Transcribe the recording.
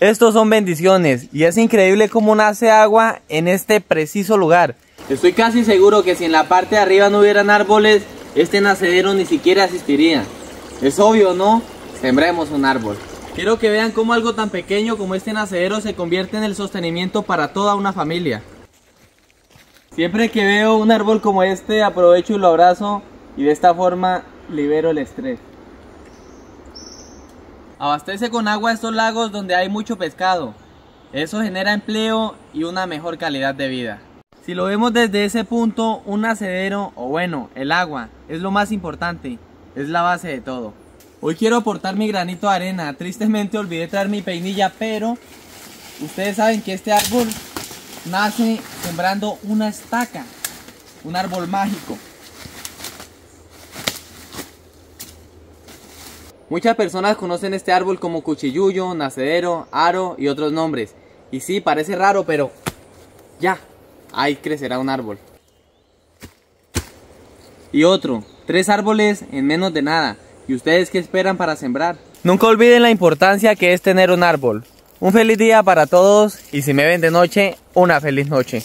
Estos son bendiciones y es increíble cómo nace agua en este preciso lugar. Estoy casi seguro que si en la parte de arriba no hubieran árboles, este nacedero ni siquiera existiría. Es obvio, ¿no? Sembremos un árbol. Quiero que vean cómo algo tan pequeño como este nacedero se convierte en el sostenimiento para toda una familia. Siempre que veo un árbol como este, aprovecho y lo abrazo y de esta forma libero el estrés. Abastece con agua estos lagos donde hay mucho pescado. Eso genera empleo y una mejor calidad de vida. Si lo vemos desde ese punto, un nacedero, o bueno, el agua, es lo más importante, es la base de todo. Hoy quiero aportar mi granito de arena, tristemente olvidé traer mi peinilla, pero ustedes saben que este árbol nace sembrando una estaca, un árbol mágico. Muchas personas conocen este árbol como cuchilluyo, nacedero, aro y otros nombres. Y sí, parece raro, pero ya, ahí crecerá un árbol. Y otro, tres árboles en menos de nada. ¿Y ustedes qué esperan para sembrar? Nunca olviden la importancia que es tener un árbol. Un feliz día para todos y si me ven de noche, una feliz noche.